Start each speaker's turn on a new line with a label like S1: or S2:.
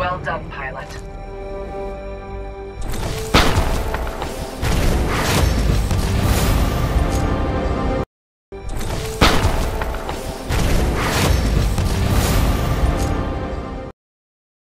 S1: Well done, pilot.